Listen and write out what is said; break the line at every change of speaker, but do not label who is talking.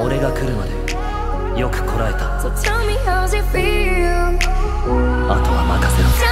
俺が来るまでよくこらえた。あとは任せろ。